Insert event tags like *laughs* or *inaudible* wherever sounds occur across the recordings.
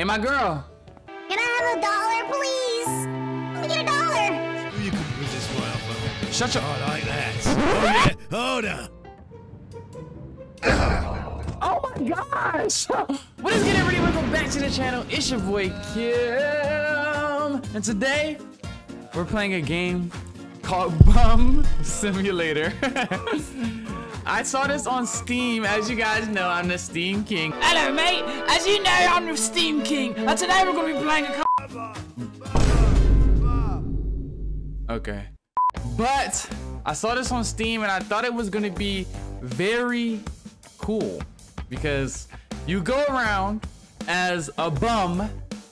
Hey, my girl. Can I have a dollar, please? Let me get a dollar. You can resist my offer. Shut your. Oh, I like that. *laughs* Oh yeah. Hold up. Oh my gosh! *laughs* What is good, everybody? Welcome back to the channel. It's your boy Cam, and today we're playing a game called *laughs* Bum Simulator. I saw this on Steam. As you guys know, I'm the Steam King. Hello, mate. As you know, I'm the Steam King, and today we're going to be playing a. Okay. But I saw this on Steam and I thought it was gonna be very cool because you go around as a bum,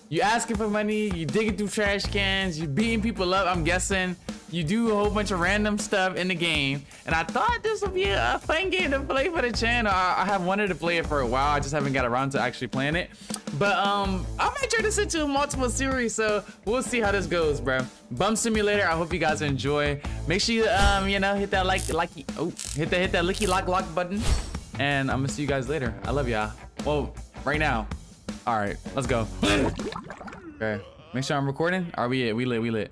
you asking for money, you digging through trash cans, you beating people up, I'm guessing. You do a whole bunch of random stuff in the game, and I thought this would be a fun game to play for the channel. I, I have wanted to play it for a while, I just haven't got around to actually playing it. But um, I might turn this into a multiple series, so we'll see how this goes, bro. Bum Simulator. I hope you guys enjoy. Make sure you um, you know, hit that like, like, oh, hit that, hit that licky lock lock button, and I'm gonna see you guys later. I love y'all. Well, right now. All right, let's go. *laughs* okay, make sure I'm recording. Are we? We lit. We lit.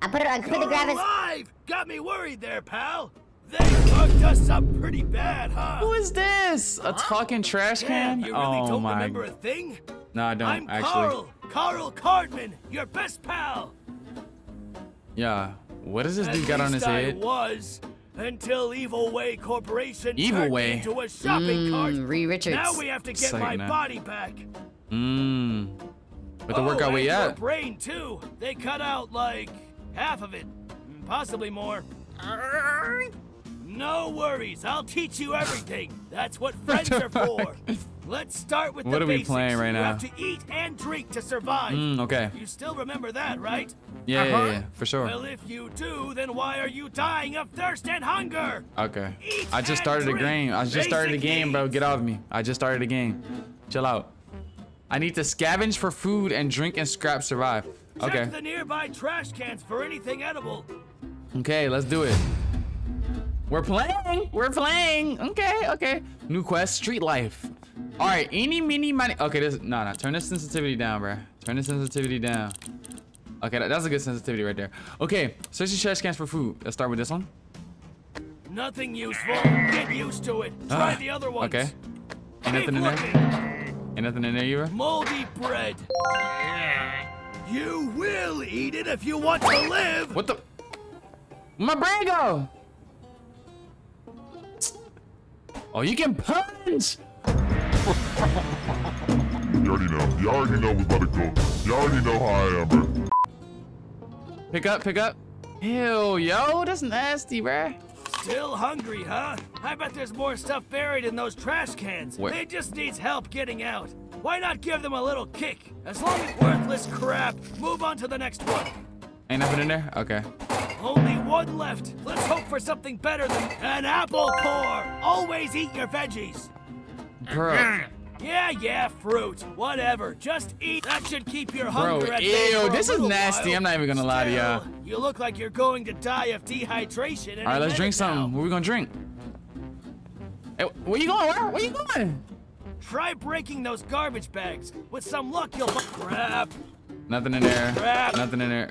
I put it. I put the You're grab his. alive! Got me worried there, pal. They fucked us up pretty bad, huh? Who is this? A talking trash Damn, can? you really oh don't my. remember a thing? No, I don't I'm actually. Carl. Carl Cartman, your best pal. Yeah. What does this At dude got on his least I head? was until Evil Way Corporation Evil turned Way? me into a shopping cart. Mm, Ree Richards. Now we have to get my Exciting, man. body back. Mmm. But the oh, workout and way your at? brain too. They cut out like half of it, possibly more. No worries, I'll teach you everything. That's what *laughs* friends are for. Let's start with What the are we basics. playing right you now? have to eat and drink to survive. Mm, okay. You still remember that, right? Yeah, yeah, Uh-huh. yeah, for sure. Well, if you do, then why are you dying of thirst and hunger? Okay. Eat I just started the drink. game. I just started the Basic game, bro. Get off me. I just started the game. Chill out. I need to scavenge for food and drink and scrap survive. Okay. Check the nearby trash cans for anything edible. Okay, let's do it. We're playing. We're playing. Okay, okay. New quest, street life. All right, any, mini, money. Okay, this, no, no. Turn the sensitivity down, bro. Turn the sensitivity down. Okay, that, that's a good sensitivity right there. Okay, search the trash cans for food. Let's start with this one. Nothing useful. Get used to it. Try Ah, the other ones. okay. Ain't Keep nothing in there? looking. Ain't nothing in there, you, bro? Moldy bread. You will eat it if you want to live. What the? My brain go. Oh, you can punch. *laughs* You already know. You already know we about to go. You already know how I am, bro. Pick up, pick up. Ew, yo, that's nasty, bruh. Still hungry, huh? I bet there's more stuff buried in those trash cans. Where- They just needs help getting out. Why not give them a little kick? As long as worthless crap, move on to the next one. Ain't nothing in there? Okay. Only one left. Let's hope for something better than an apple core. Always eat your veggies. Bro, Yeah, yeah, fruit. Whatever. Just eat. That should keep your bro, hunger at bay ew, this is nasty. while. I'm not even gonna lie to y'all. Still, You look like you're going to die of dehydration. All right, let's drink now. something. What are we gonna drink? Hey, where you going? Where, where you going? Try breaking those garbage bags. With some luck, you'll crap. Nothing in there. Crap. Nothing in there.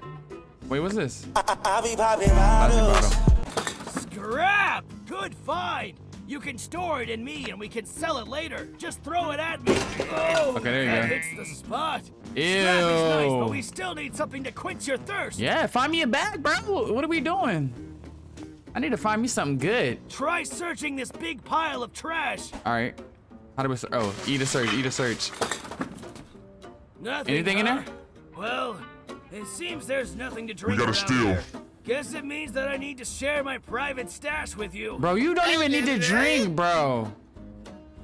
Wait, what's this? I be popping bottles. bottle. Scrap. Good find. You can store it in me, and we can sell it later. Just throw it at me. Oh, Okay, there you that go. hits the spot. Ew. Scrap is nice, but we still need something to quench your thirst. Yeah, find me a bag, bro. What are we doing? I need to find me something good. Try searching this big pile of trash. All right. How do we? Oh, eat a search. Eat a search. Nothing. Anything in uh, there? Well, it seems there's nothing to drink. We gotta steal. here. Guess it means that I need to share my private stash with you. Bro, you don't even need to drink, bro.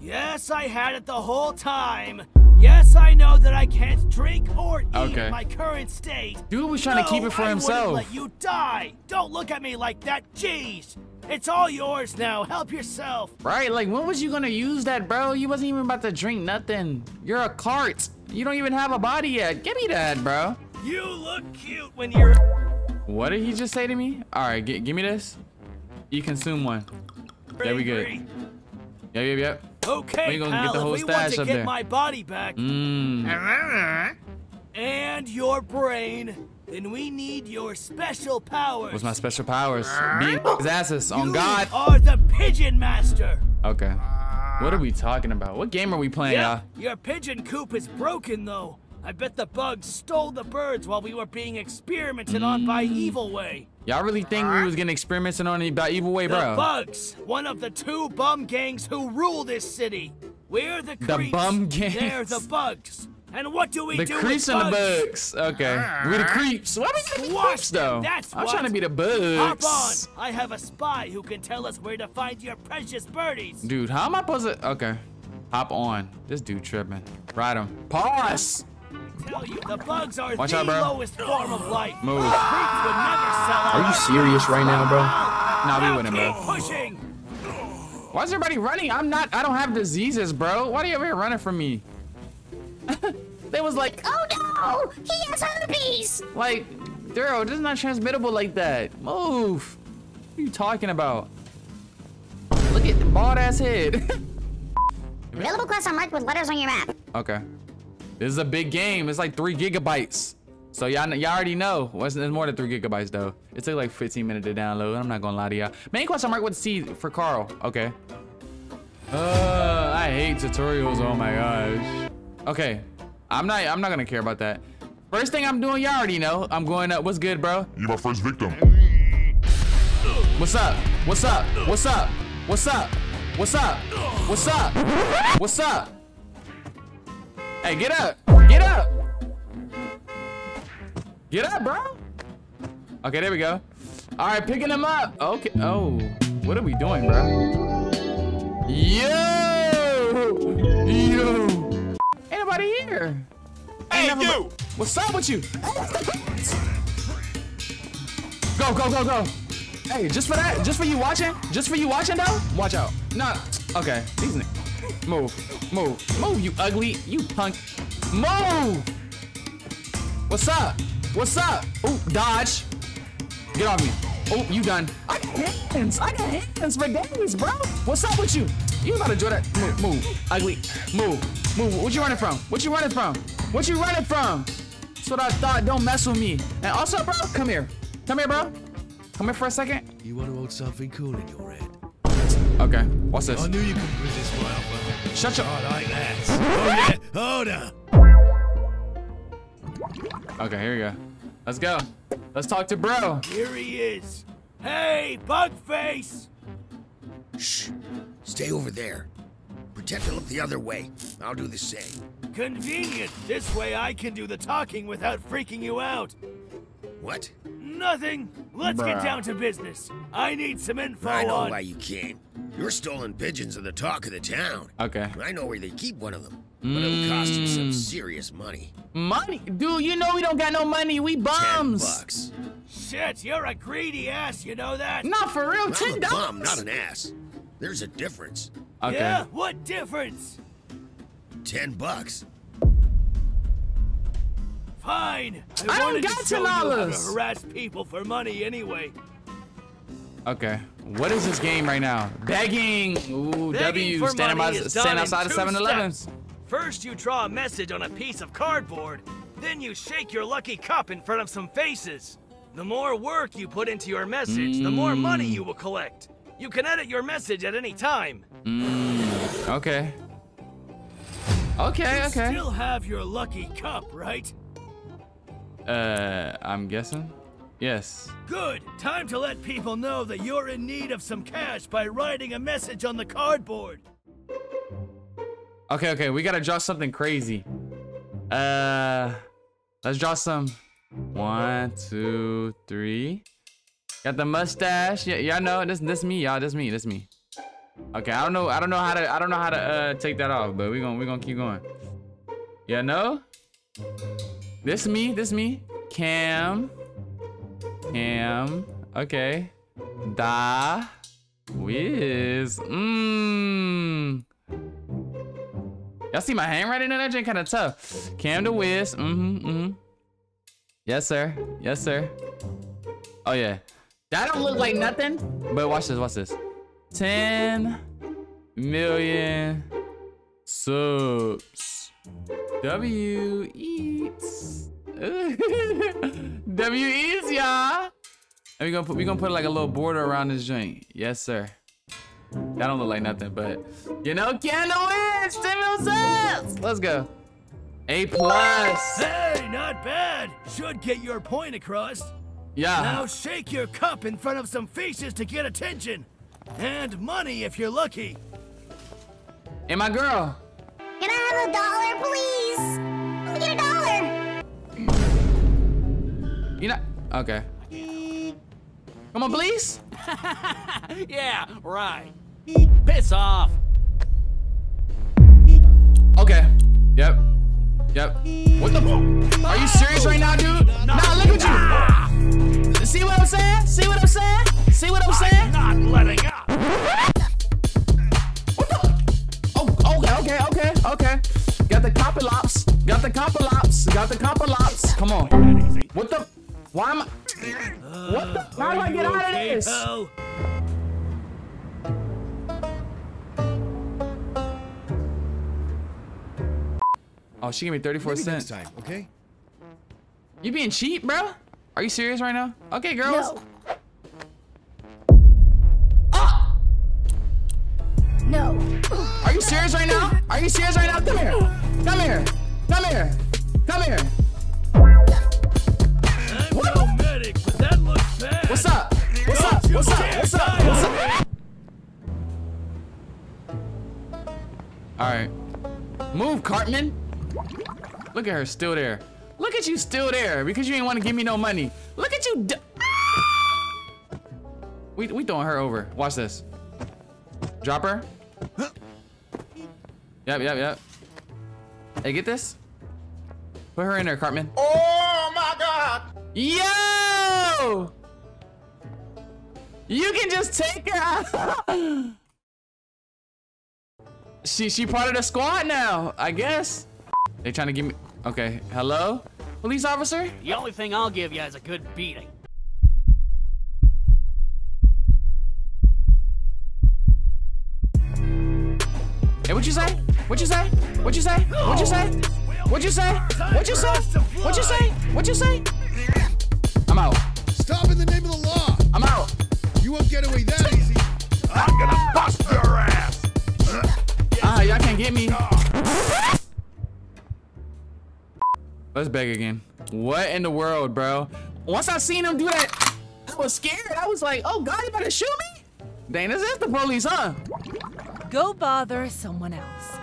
Yes, I had it the whole time. Yes, I know that I can't drink or eat Okay. in my current state. Dude was trying to keep it for I himself. wouldn't let you die. Don't look at me like that. Jeez. It's all yours now. Help yourself. Right? Like, when was you gonna use that, bro? You wasn't even about to drink nothing. You're a cart. You don't even have a body yet. Give me that, bro. You look cute when you're. What did he just say to me? All right, give me this. You consume one. Yeah, we good. Yep, yep, yep. Okay, We gonna pal, get the whole if we want to up get there. my body back, Mmm. and your brain, then we need your special powers. What's my special powers? Beating his asses on you God. are the Pigeon Master. Okay. What are we talking about? What game are we playing, y'all? your pigeon coop is broken though. I bet the bugs stole the birds while we were being experimented on by Mm. Evil Way. Y'all really think we was getting experimented on about evil way, The bro? bugs, one of the two bum gangs who rule this city. We're the creeps. The creeps. bum They're the bugs. And what do we The do creeps with and the bugs? Okay. We're the creeps. Why we the creeps though? that's I'm what. trying to be the bugs. Hop on. I have a spy who can tell us where to find your precious birdies. Dude, how am I supposed to? Okay. Hop on. This dude tripping. Ride him. Pause. I tell you, the bugs are Watch the out, bro. lowest form of life. Move. The creeps would never sell out. Are you serious right now, bro? Nah, we Now wouldn't, bro. pushing. Why is everybody running? I'm not. I don't have diseases, bro. Why are you over here running from me? *laughs* they was like, Oh no! He has herpes! like, Daryl, this is not transmittable like that. Move. What are you talking about? Look at the bald ass head. *laughs* Available quests are marked with letters on your map. okay. This is a big game. It's like three gigabytes. So y'all, y'all already know. It's more than three gigabytes though. It took like 15 minutes to download. I'm not gonna lie to y'all. Main question mark with C for Carl. Okay. Uh, I hate tutorials. Oh my gosh. Okay. I'm not. I'm not gonna care about that. First thing I'm doing, y'all already know. I'm going up. What's good, bro? You're my first victim. What's up? What's up? What's up? What's up? What's up? What's up? What's up? Hey, get up! Get up! Get up, bro! Okay, there we go. All right, picking him up. Okay. Oh, what are we doing, bro? Yo! Yo! Ain't nobody here. Hey, you! What's up with you? Go, go, go, go. Hey, just for that, just for you watching, just for you watching though, watch out. Nah, okay, these niggas. Move, move, move, you ugly, you punk. Move! What's up? What's up? Oh, dodge. Get off me. Oh, you done. I got hands. I got hands for days, bro. What's up with you? You about to do that? Move, move. Ugly. Move. Move. What you running from? What you running from? What you running from? That's what I thought. Don't mess with me. And also, bro, come here. Come here, bro. Come here for a second. You want to hold something cool in your head? Okay. What's this? I knew you could resist my offer. Shut your. I like that. *laughs* Oh yeah, hold up. Okay, here we go. Let's go. Let's talk to bro. Here he is. Hey, Bugface! Shh. Stay over there. Pretend to look the other way. I'll do the same. Convenient. This way I can do the talking without freaking you out. What? Nothing. Let's Bruh. get down to business. I need some info I know on. why you came. Your stolen pigeons are the talk of the town. Okay. I know where they keep one of them. But it'll cost you Mm. some serious money. Money, dude. You know we don't got no money. We Ten bums. bucks. Shit, you're a greedy ass, you know that? Not for real. I'm Ten a dollars. bum, not an ass. There's a difference. Okay. Yeah, what difference? Ten bucks. Fine. I, I don't got to show you how to $10. harass people for money anyway. Okay. What is this game right now? Begging. Ooh, Begging W. Standing, by, is standing done in outside of two 7-Elevens. First, you draw a message on a piece of cardboard. Then you shake your lucky cup in front of some faces. The more work you put into your message, the more money mm. you will collect. You can edit your message at any time. Mm, okay. Okay. You Okay. Still have your lucky cup, right? Uh, I'm guessing. Yes. Good. Time to let people know that you're in need of some cash by writing a message on the cardboard. Okay. Okay. We gotta draw something crazy. Uh, let's draw some. One, two, three. Got the mustache. Yeah, y'all know this. This me, y'all. This me. This me. Okay. I don't know. I don't know how to. I don't know how to uh take that off. But we gonna we gonna keep going. Yeah. No. This me. This me. Cam. Cam. Okay. Da. Wiz. Mmm. Y'all see my handwriting in that joint kind of tough. Cam to Wiz. Mm-hmm. Mm-hmm. Yes, sir. Yes, sir. Oh yeah. That don't look like nothing. But watch this. Watch this. 10 million subs. W eats *laughs* W E's, y'all. And we gonna put we gonna put like a little border around this joint. Yes, sir. That don't look like nothing, but you know, candle wins. Stimulus. Let's go. A plus. Hey, not bad. Should get your point across. Yeah. Now shake your cup in front of some faces to get attention. And money if you're lucky. Hey, my girl. Can I have a dollar, please? Let me get a dollar. You know. Okay. Come on, please. *laughs* Yeah, right. Piss off. Okay. Yep. Yep. What the? Are you serious right now, dude? Nah, look at you. See what I'm saying? See what I'm saying? See what I'm saying? Not letting up. Okay, okay. Got the copper copalops. Got the copper copalops. Got the copper copalops. Come on. What the? Why am I? What the? How do I get out of this? Oh, she gave me 34 Maybe cents. time, okay? You being cheap, bro? Are you serious right now? Okay, girls. No. No. Are you serious right now? Are you serious right now? Come here. Come here. Come here. Come here. I'm no medic, but that looks bad. What's up? What's up? What's up? What's up? What's up? All right. Move, Cartman. Look at her still there. Look at you still there because you ain't want to give me no money. Look at you. d- We, we throwing her over. Watch this. Drop her. Yep, yep, yep. Hey, get this. Put her in there, Cartman. Oh my god! Yo! You can just take her out. *laughs* she she part of the squad now, I guess. They trying to give me Okay, hello? Police officer? The only thing I'll give you is a good beating. Hey, what you say? What you say? What you say? What you say? What you say? What you say? What you say? What you say? I'm out. Stop in the name of the law! I'm out. You won't get away that easy. I'm gonna bust your ass! Ah, y'all can't get me. Let's beg again. What in the world, bro? Once I seen him do that, I was scared. I was like, oh God, you about to shoot me? Dang, this is the police, huh? Go bother someone else.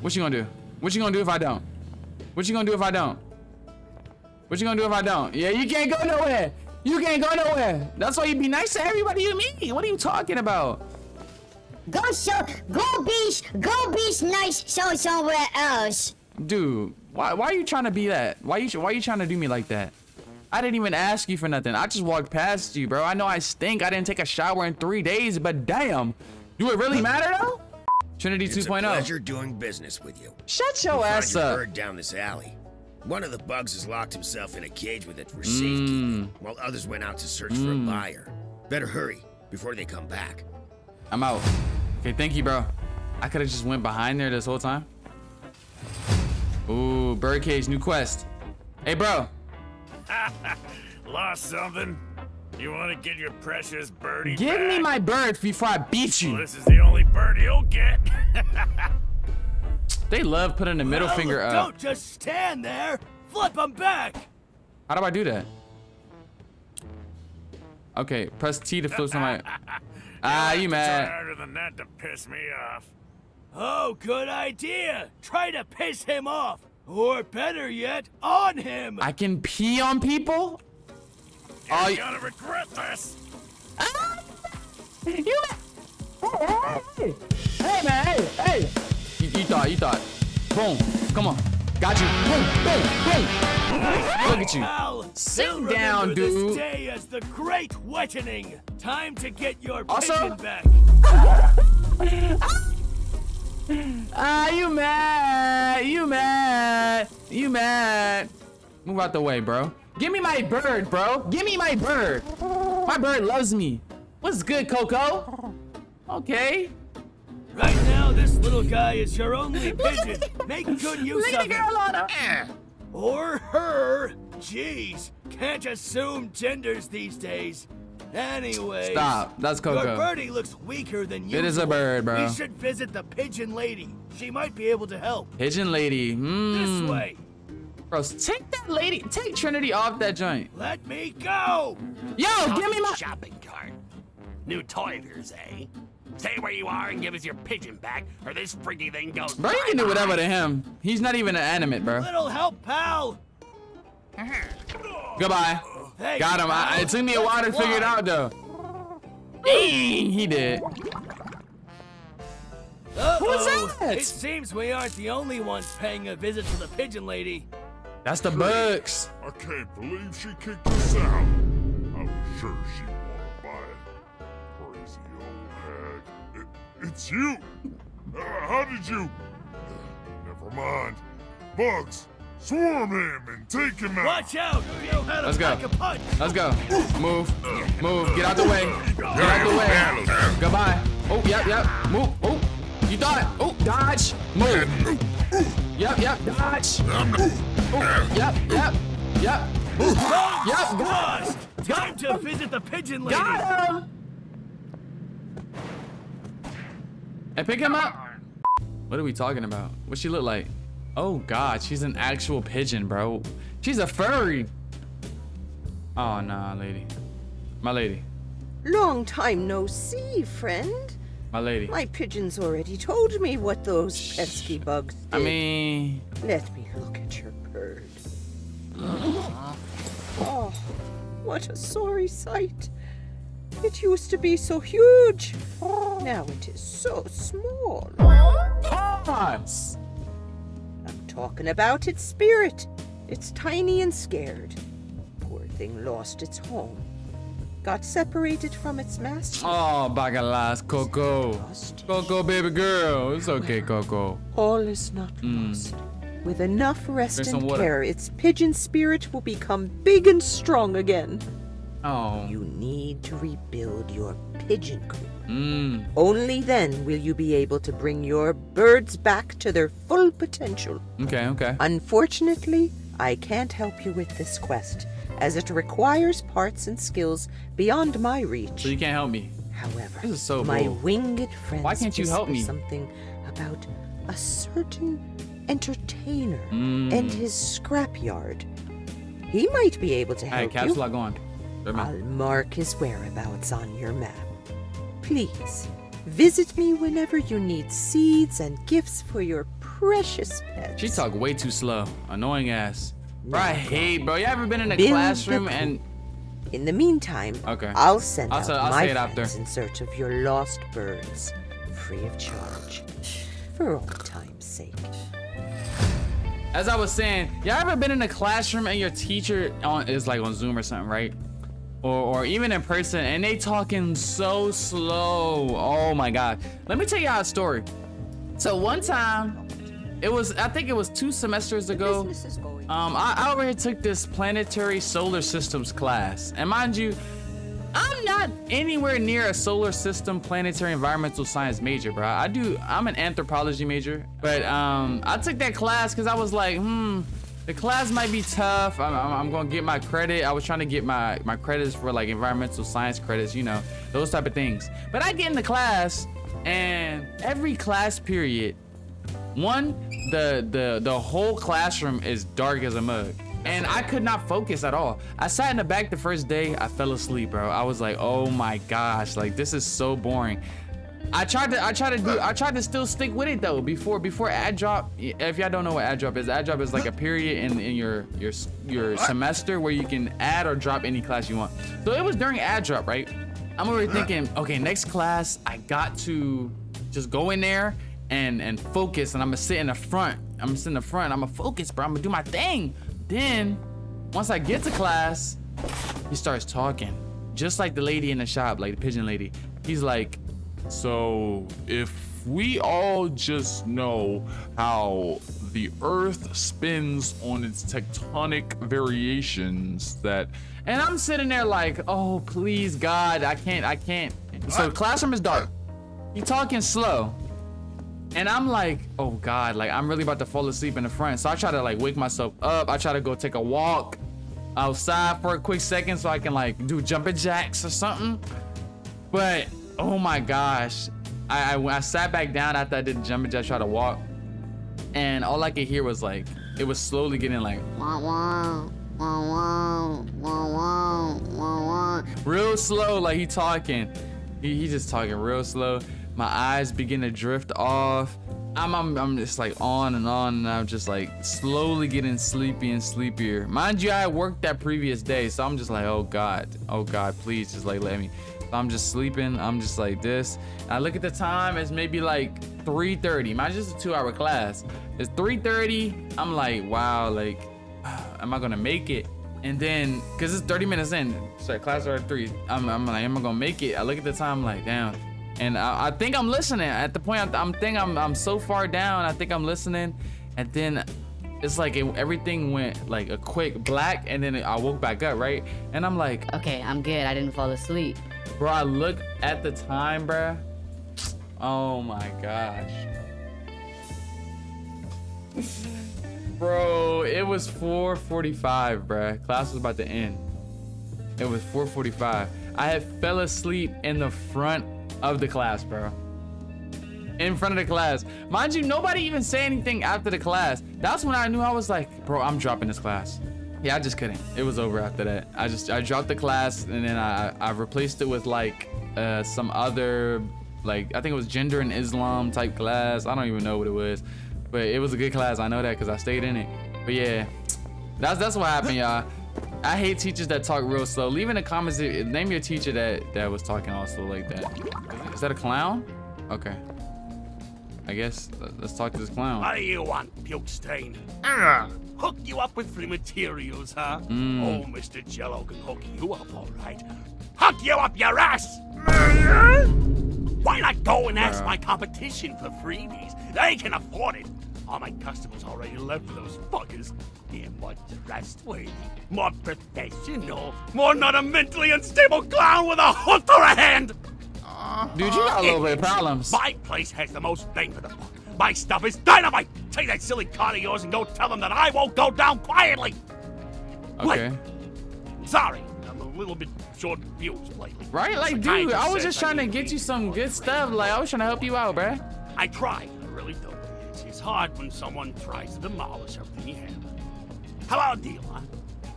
What you gonna do? What you gonna do if I don't? What you gonna do if I don't? What you gonna do if I don't? Yeah, you can't go nowhere. You can't go nowhere. That's why you be nice to everybody you meet. What are you talking about? Go so go beach, go beach nice so somewhere else. Dude, why why are you trying to be that? Why you why you trying to do me like that? I didn't even ask you for nothing. I just walked past you, bro. I know I stink. I didn't take a shower in three days, but damn. Do it really matter though? Trinity It's a 2.0. pleasure doing business with you. Shut your You found ass your up. bird down this alley. One of the bugs has locked himself in a cage with it for Mm. safekeeping, while others went out to search for a buyer. Better hurry before they come back. I'm out. Okay, thank you, bro. I could have just went behind there this whole time. Ooh, birdcage, new quest. Hey, bro. *laughs* Lost something? You want to get your precious birdie Give me my bird before I beat Well, you. this is the only bird you'll get. *laughs* They love putting the middle Well, finger up. Don't just stand there. Flip them back. How do I do that? Okay, press T to flip somebody. *laughs* Ah, you mad. harder than that to piss me off. Oh, good idea. Try to piss him off. Or better yet, on him. I can pee on people? You're y- gonna regret this. You Hey, hey, hey, man, hey, hey. You, you thought, you thought. Boom, come on. Got you. Boom, boom, boom. Look at you. Pal, Sit down, dude. This day as the Great Wettening. Time to get your Also- pigeon back. *laughs* Ah, you mad? You mad? You mad? Move out the way, bro. Give me my bird, bro. Give me my bird. My bird loves me. What's good, Coco? Okay. Right now, this little guy is your only *laughs* pigeon. Make good use Look of him. girl on her. Or her. Jeez, can't assume genders these days. Anyway, Stop. That's Coco. Your birdie looks weaker than you. It is a bird, bro. We should visit the pigeon lady. She might be able to help. Pigeon lady. Hmm. This way. Bro, take that lady, take Trinity off that joint. Let me go. Yo, give me my. shopping cart. New toy of yours, eh? Stay where you are and give us your pigeon back, or this freaky thing goes. Bro, you can do whatever to him. He's not even an animate, bro. Little help, pal. Goodbye. Hey, Got him. I, it took me a while to figure it out, though. Dang, he did. Uh-oh. Who's that? It seems we aren't the only ones paying a visit to the pigeon lady. That's the bugs. I can't believe she kicked us out. I was sure she wanted to buy it. Crazy old hag. It, it's you. Uh, how did you? Never mind. Bugs, swarm him and take him out. Watch out! You know how to Let's go. pack a punch. Let's go. Move. Move. Get out the way. Get out the way. Goodbye. Oh, yep, yep. Move. Oh, you thought it. Oh, dodge. Move. Yep, yep. Dodge. Oh, yep, yep, yep. Yep, got Lost. Time to visit the pigeon lady. Got him. And pick him up. What are we talking about? What she look like? Oh God, she's an actual pigeon, bro. She's a furry. Oh nah, lady. My lady. Long time no see, friend. My lady. My pigeons already told me what those pesky bugs did. I mean, Let what a sorry sight. It used to be so huge. Now it is so small. pause. I'm talking about its spirit. It's tiny and scared. Poor thing lost its home. Got separated from its master. Oh, bagalas, Coco. Coco, baby girl. It's okay, Coco. All is not hmm. lost. With enough rest Drink and water. care, its pigeon spirit will become big and strong again. Oh. You need to rebuild your pigeon coop. Mmm. Only then will you be able to bring your birds back to their full potential. Okay, okay. Unfortunately, I can't help you with this quest, as it requires parts and skills beyond my reach. So you can't help me. However, This is so my bull. winged friends Why can't you help me? something about a certain entertainer Mm. and his scrapyard. He might be able to Hey, help caps you. lock on. I'll mark his whereabouts on your map. Please, visit me whenever you need seeds and gifts for your precious pets. She talk way too slow. Annoying ass. Bro, I hate, bro. You ever been in a Build classroom and In the meantime, Okay. I'll send I'll out I'll my friends in search of your lost birds, free of charge, for old time's sake. As I was saying, y'all ever been in a classroom and your teacher on is like on Zoom or something, right? Or, or even in person and they talking so slow. Oh my god. Let me tell y'all a story. So one time, it was I think it was two semesters ago. Business is going. Um, I, I already took this planetary solar systems class, and mind you, I'm not anywhere near a solar system planetary environmental science major, bro. I do. I'm an anthropology major, but um, I took that class because I was like, hmm, the class might be tough. I'm, I'm, I'm gonna get my credit. I was trying to get my my credits for like environmental science credits, you know, those type of things. But I get in the class, and every class period, one, the the the whole classroom is dark as a mug. And I could not focus at all. I sat in the back the first day, I fell asleep, bro. I was like, oh my gosh, like this is so boring. I tried to I tried to do I tried to still stick with it though before before ad drop. If y'all don't know what ad drop is, ad drop is like a period in, in your your your semester where you can add or drop any class you want. So it was during ad drop, right? I'm already thinking, okay, next class I got to just go in there and and focus and I'm gonna sit in the front. I'm gonna sit in the front. I'm gonna focus, bro. I'm gonna do my thing. Then once I get to class, he starts talking just like the lady in the shop, like the pigeon lady. He's like, So, if we all just know how the Earth spins on its tectonic variations, that and I'm sitting there like, oh please God, I can't, I can't. So classroom is dark. He talking slow. And I'm like, oh God, like I'm really about to fall asleep in the front. So I try to like wake myself up. I try to go take a walk. outside for a quick second so I can like do jumping jacks or something. But oh my gosh, I, I, I sat back down after I did the jumping jacks, try to walk, and all I could hear was like it was slowly getting like Wah, wah, wah, wah, wah, wah, wah, wah. real slow, like he talking. He, he just talking real slow. My eyes begin to drift off. I'm, I'm, I'm just like on and on, and I'm just like slowly getting sleepy and sleepier. Mind you, I worked that previous day, so I'm just like, oh God, oh God, please just like let me. I'm just sleeping. I'm just like this. I look at the time. It's maybe like 3:30. Mind you, just a two-hour class. It's 3:30. I'm like, wow, like, *sighs* am I gonna make it? And then, cause it's 30 minutes in, sorry, class started at three. I'm, I'm like, am I gonna make it? I look at the time, like, damn. And I, I think I'm listening. At the point, I'm, I'm think I'm, I'm so far down. I think I'm listening, and then it's like it, everything went like a quick black, and then I woke back up, right? And I'm like, Okay, I'm good. I didn't fall asleep. bro, I look at the time, bro. Oh my gosh. Bro, it was 4:45, bro. Class was about to end. It was 4:45. I had fell asleep in the front of the class, bro. In front of the class. Mind you, nobody even say anything after the class. That's when I knew I was like, bro, I'm dropping this class. Yeah, I just couldn't. It was over after that. I just I dropped the class and then I I replaced it with like uh some other like I think it was gender and Islam type class. I don't even know what it was, but it was a good class. I know that because I stayed in it. But yeah, that's that's what happened, y'all. I hate teachers that talk real slow. Leave in the comments. if- Name your teacher that that was talking all slow like that. Is that a clown? Okay. I guess let- let's talk to this clown. What do you want, puke stain? Ah, hook you up with free materials, huh? Mm. Oh, Mr. Jello can hook you up, all right. Hook you up your ass! Why not go and ask Bruh. my competition for freebies? They can afford it. All my customers already left for those fuckers. They're more trustworthy, more professional, more not a mentally unstable clown with a hook or a hand. Dude, you got a little bit of problems. My place has the most bang for the buck. My stuff is dynamite. Take that silly card of yours and go tell them that I won't go down quietly. Okay. Sorry, I'm a little bit short fused lately. Right? Like, dude, I was just trying to get you some good stuff. Like, I was trying to help you out, bruh. I try. It's, hard when someone tries to demolish everything you have. How about a deal, huh?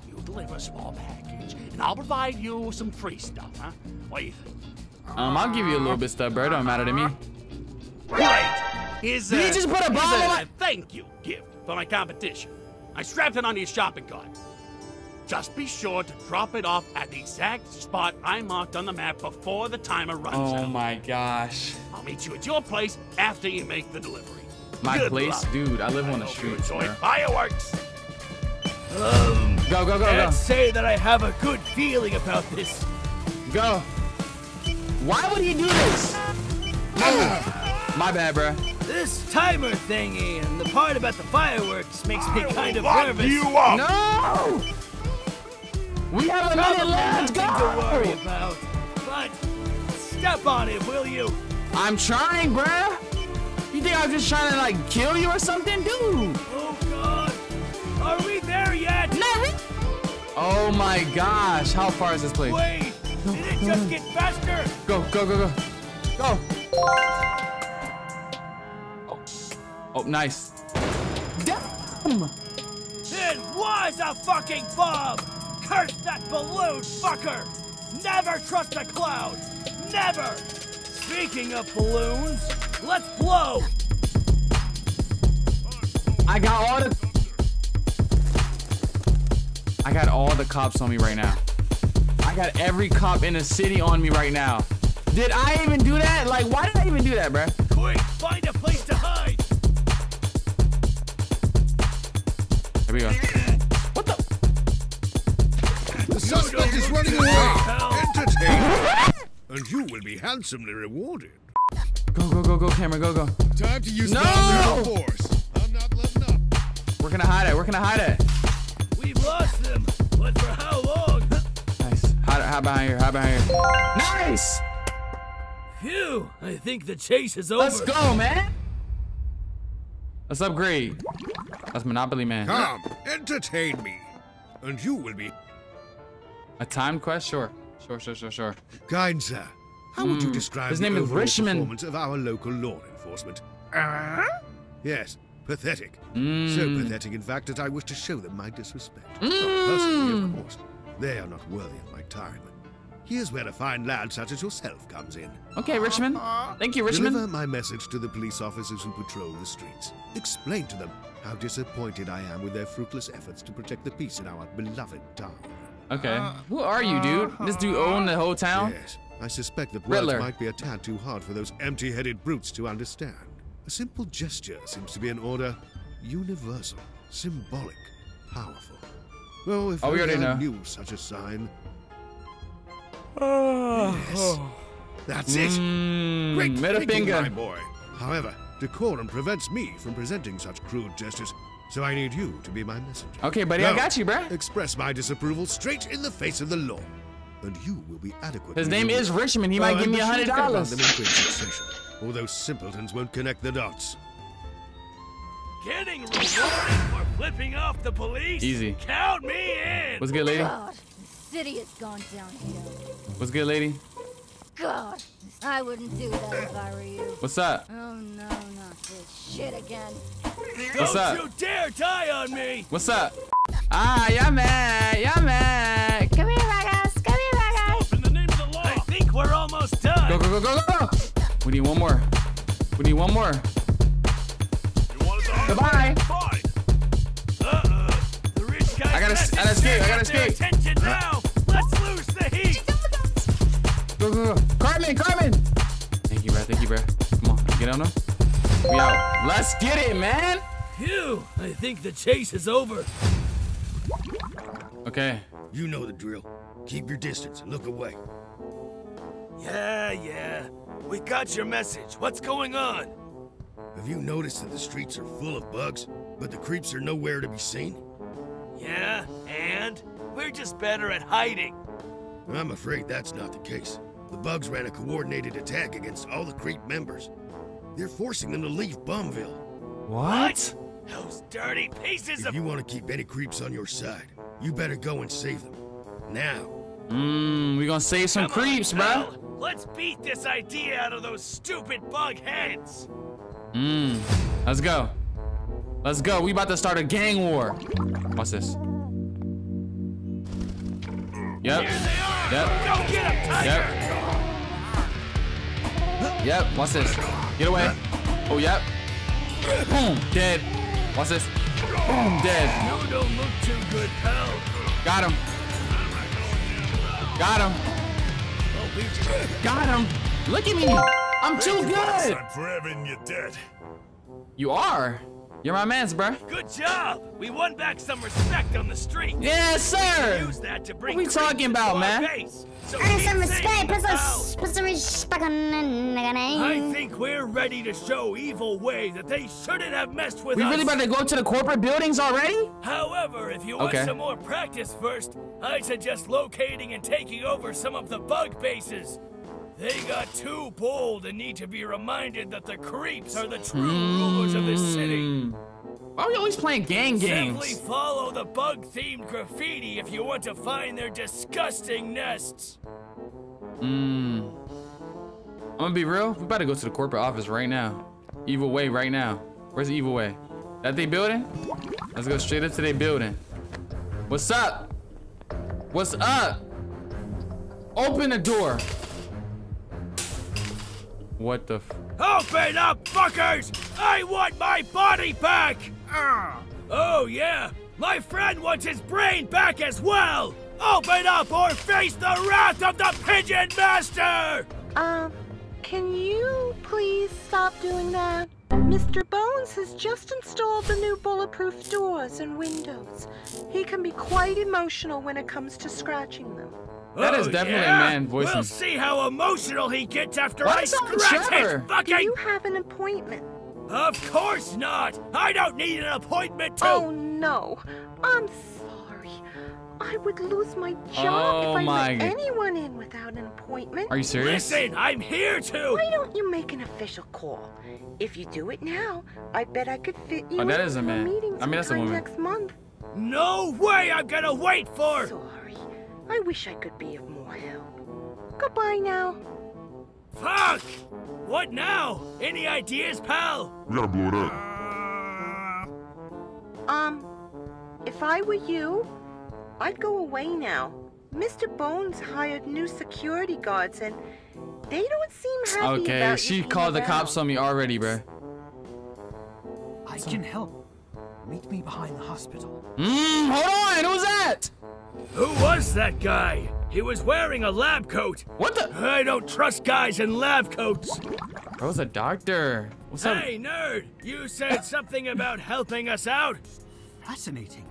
You deliver a small package, and I'll provide you with some free stuff, huh? What do you think? Um, I'll give you a little bit of stuff, bro. Don't matter to me. Great. Here's Did a, you just put a bomb on my- a thank you gift for my competition. I strapped it onto your shopping cart. Just be sure to drop it off at the exact spot I marked on the map before the timer runs Oh out. my gosh. I'll meet you at your place after you make the delivery. My Good place? luck. Dude, I live on the streets, enjoy bro. fireworks. Um, Go, go, go, can't go. say that I have a good feeling about this. Go. Why would he do this? My bad, bruh. This timer thingy and the part about the fireworks makes me kind of lock nervous. you up. No! We have a minute Probably left. nothing to worry about. But step on it, will you? I'm trying, bruh. You think I'm just trying to like kill you or something, dude? Oh God, are we there yet? Oh my gosh, how far is this place? Wait, did it just get faster? Go, go, go, go. Go. Oh, oh nice. Damn. It was a fucking bomb! Curse that balloon fucker! Never trust a cloud! Never! Speaking of balloons, let's blow! I got all the. I got all the cops on me right now. I got every cop in the city on me right now. Did I even do that? Like, why did I even do that, bruh? Quick, find a place to hide! Here we go. What the? The suspect is running away. Hell, Entertain. *laughs* and you will be handsomely rewarded. Go, go, go, go, camera, go, go. Time to use No! non-lethal force. I'm not letting up. Where can I hide it? Where can I hide it? we've lost them, but for how long? Nice. Hide, hide behind here. Hide behind here. Nice. Phew, I think the chase is over. Let's go, man. Let's upgrade. That's Monopoly Man. Come, entertain me. And you will be A time quest? Sure. Sure, sure, sure, sure. Kind sir, how would you Mm, describe his the name is Richmond. performance of our local law enforcement? Yes, pathetic. So Mm. pathetic, in fact, that I wish to show them my disrespect. Mm. Personally, of course. They are not worthy of my time. Here's where a fine lad such as yourself comes in. Okay, Richmond. Thank you, Richmond. Deliver my message to the police officers who patrol the streets. Explain to them how disappointed I am with their fruitless efforts to protect the peace in our beloved town. Okay. Who are you, dude? This dude own the whole town? Yes, I suspect that words Riddler. might be a tad too hard for those empty-headed brutes to understand. A simple gesture seems to be an order, universal, symbolic, powerful. Oh, if Oh, we only already I know. knew such a sign. Yes, that's it. Mm, Great middle thinking, finger. my boy. However, decorum prevents me from presenting such crude gestures, so I need you to be my messenger. Okay, buddy, I got you, bruh. Express my disapproval straight in the face of the law, and you will be adequate. His name is Richmond. He might give me a hundred dollars. Them in quick succession, or those simpletons won't connect the dots. Getting rewarded for flipping off the police? Easy. Count me in! What's good, lady? God, the city has gone downhill. What's good, lady? God, I wouldn't do that if I were you. What's up? Oh no, not this shit again. What's Don't up? you dare die on me! What's up? Ah, yeah, man. Yeah, man. Come here, Ragas. Come here, Ragas. In the name of the law! I think we're almost done! Go, go, go, go, go. We need one more. We need one more. You want it the Goodbye. Fine. The rich guy's I gotta- I gotta escape, I got gotta escape. Attention now! Let's lose the heat! Go, go, go. Carmen, Carmen. Thank you, bro. Thank you, bro. Come on, get on him. We out. Let's get it, man. Phew! I think the chase is over. Okay. You know the drill. Keep your distance and look away. Yeah, yeah. We got your message. What's going on? Have you noticed that the streets are full of bugs, but the creeps are nowhere to be seen? Yeah, and? We're just better at hiding. I'm afraid that's not the case. The bugs ran a coordinated attack against all the creep members. They're forcing them to leave Bumville. What? Those dirty pieces If of. you want to keep any creeps on your side, you better go and save them. Now. Mmm, we gonna save some Come on, creeps, bro. Let's beat this idea out of those stupid bug heads. Mmm. Let's go. Let's go. We about to start a gang war. What's this? Yep. Here they are. Yep. Go get 'em, Tiger. Yep. Yep. What's this? Get away. Oh, yep. Boom. Dead. What's this? Boom. Dead. You don't look too good, pal. Got him. Got him. Got him. Look at me. I'm too good. I'm forever in your debt. You are. You're my man's, bruh. Good job. We won back some respect on the street. Yes, sir. Use that to bring What are we talking about, man? base. So And keep some respect, put some, put some respect on I think we're ready to show Evil Way that they shouldn't have messed with We us. really about to go to the corporate buildings already? However, if you want Okay. some more practice first, I suggest locating and taking over some of the bug bases. They got too bold and need to be reminded that the creeps are the true rulers of this city. Mm. Why are we always playing gang games? Simply follow the bug-themed graffiti if you want to find their disgusting nests. Mmm. I'm gonna be real. We better go to the corporate office right now. Evil Way right now. Where's the Evil Way? That they building? Let's go straight up to their building. What's up? What's up? Open the door. What the f- Open up, fuckers! I want my body back! Oh, yeah, my friend wants his brain back as well! Open up or face the wrath of the Pigeon Master! Um, can you please stop doing that? Mr. Bones has just installed the new bulletproof doors and windows. He can be quite emotional when it comes to scratching them. That is Oh, definitely a yeah? man voicing. We'll see how emotional he gets after Why I is that scratch Trevor? his Do you have an appointment? Of course not! I don't need an appointment to... Oh no, I'm sorry. I would lose my job Oh, if I my let anyone in without an appointment. Are you serious? Listen, I'm here to... Why don't you make an official call? If you do it now, I bet I could fit oh, you Oh, that in is a man. meeting I mean, that's a woman. next month. No way I'm gonna wait for... Sorry. I wish I could be of more help. Goodbye now. Fuck! What now? Any ideas, pal? We gotta blow it up. Um, if I were you, I'd go away now. Mr. Bones hired new security guards and they don't seem happy Okay, about she you being called the cops on me already, bro. I can help. Meet me behind the hospital. Mmm, hold on, who's that? Who was that guy? He was wearing a lab coat. What the? I don't trust guys in lab coats. Bro's a doctor. What's up? Hey, nerd! You said something about helping us out? Fascinating.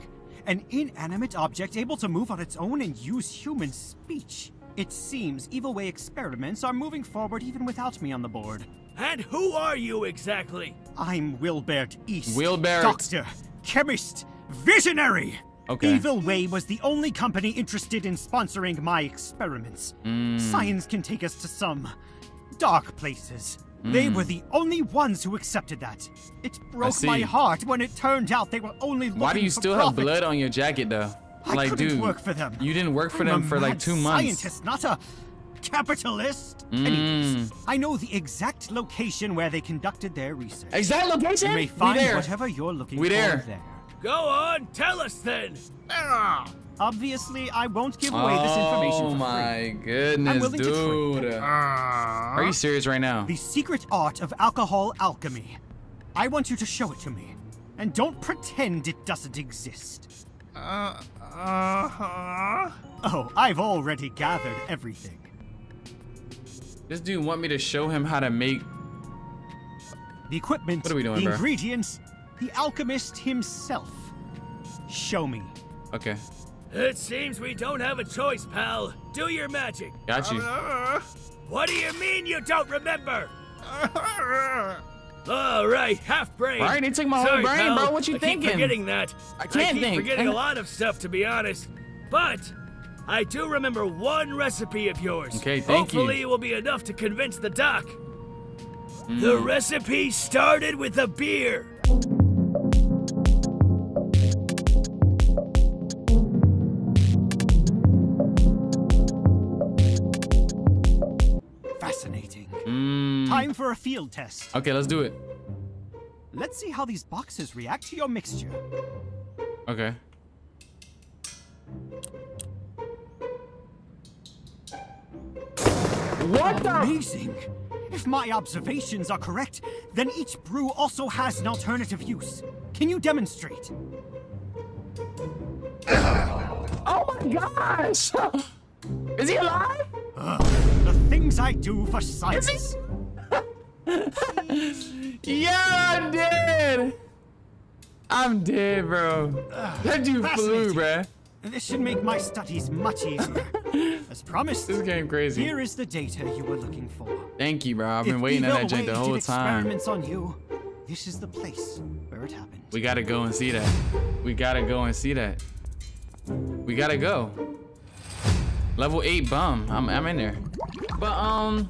An inanimate object able to move on its own and use human speech. It seems Evil Way experiments are moving forward even without me on the board. And who are you exactly? I'm Wilbert East. Wilbert. Doctor, chemist, visionary. Okay. Evil Way was the only company interested in sponsoring my experiments. Mm. Science can take us to some dark places. They Mm. were the only ones who accepted that. It broke my heart when it turned out they were only looking Why do you still have blood on your jacket though? I like, couldn't dude, work for them. you didn't work for I'm them for like two months. Scientist, not a capitalist. Mm. Anyways, I know the exact location where they conducted their research. Exact location? You may We find there. whatever you're looking We for there. there. Go on, tell us then. Obviously, I won't give away this information Oh my free. goodness, I'm willing to dude. trade. Are you serious right now? The secret art of alcohol alchemy. I want you to show it to me. And don't pretend it doesn't exist. Uh, uh-huh. Oh, I've already gathered everything. This dude want me to show him how to make. The equipment, What are we doing, the bro? ingredients, the alchemist himself. Show me. Okay, It seems we don't have a choice, pal. Do your magic. got you. What do you mean you don't remember? All right, half brain. Right, they took my whole Sorry, brain, pal. bro. What you I thinking? Keep forgetting that. I can't I keep think. forgetting a lot of stuff, to be honest. But I do remember one recipe of yours. Okay, thank you. Hopefully, it will be enough to convince the doc. The Mm. recipe started with a beer. Time for a field test. Okay, let's do it. Let's see how these boxes react to your mixture. Okay. What the? Amazing! If my observations are correct, then each brew also has an alternative use. Can you demonstrate? Oh my gosh! *laughs* Is he alive? Ugh, the things I do for science. Yeah, I'm dead. I'm dead, bro. That dude flew, bruh. This should make my studies much easier. *laughs* As promised, This game crazy. here is the data you were looking for. Thank you, bro. I've been If waiting on that jank the whole time. experiments on you. This is the place where it happened. We gotta go and see that. We gotta go and see that. We gotta go. Level 8 bum. I'm, I'm in there. But, um,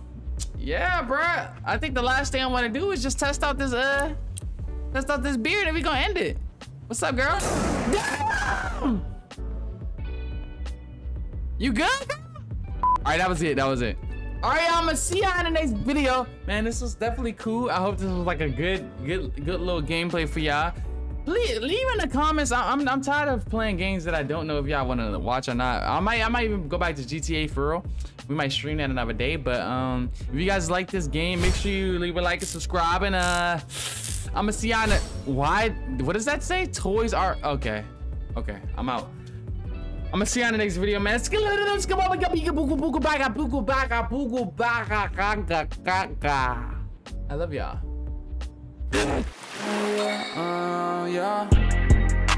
yeah, bruh. I think the last thing I wanna do is just test out this, uh, test out this beard and we gonna end it. What's up, girl? Damn! You good? All right, that was it. That was it. All right, I'm gonna see y'all in the next video. Man, this was definitely cool. I hope this was like a good, good, good little gameplay for y'all. Leave, leave in the comments. I, I'm, I'm tired of playing games that I don't know if y'all want to watch or not. I might, I might even go back to GTA for real. We might stream that another day. But um, if you guys like this game, make sure you leave a like and subscribe. And uh, I'm gonna see y'all. Why? What does that say? Toys are okay. Okay, I'm out. I'm gonna see you on the next video, man. I love y'all. Uh, yeah.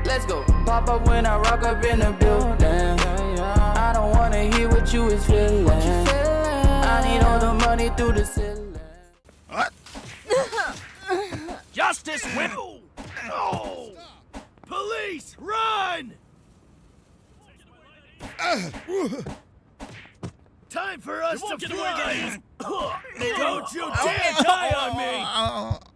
Let's go. Pop up when I rock up in the building. I don't wanna hear what you is feeling. I need all the money through the ceiling. Justice win. Oh! Police, run! Time for us to fly! *laughs* Don't you dare die on me! *laughs*